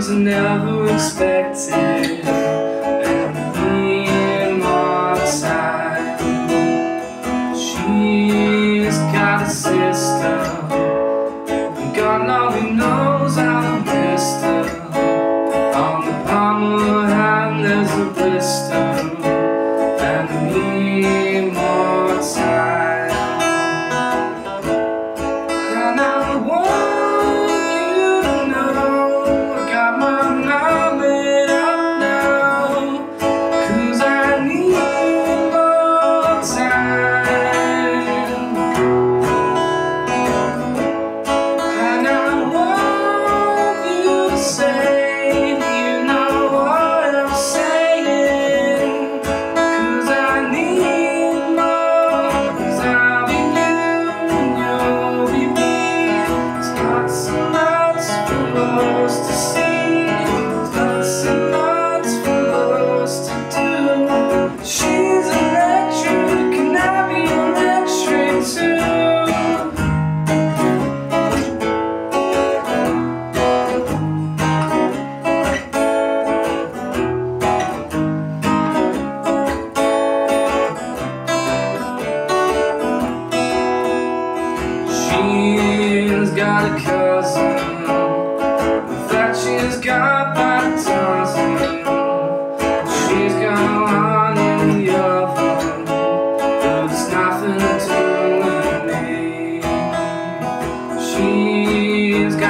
things I never expected.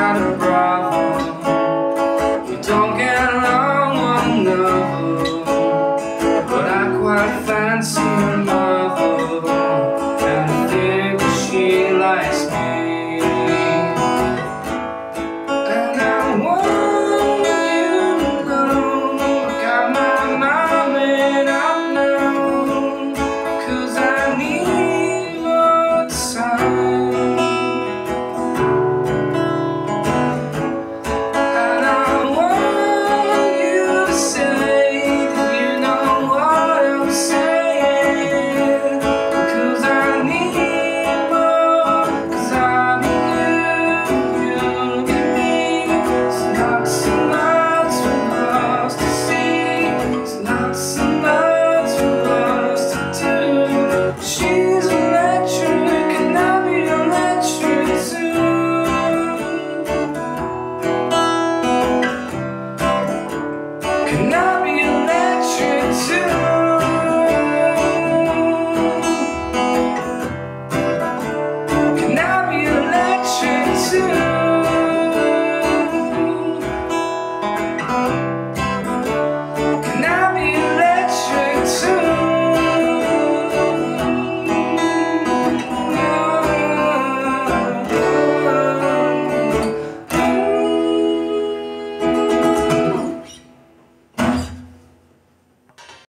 She's got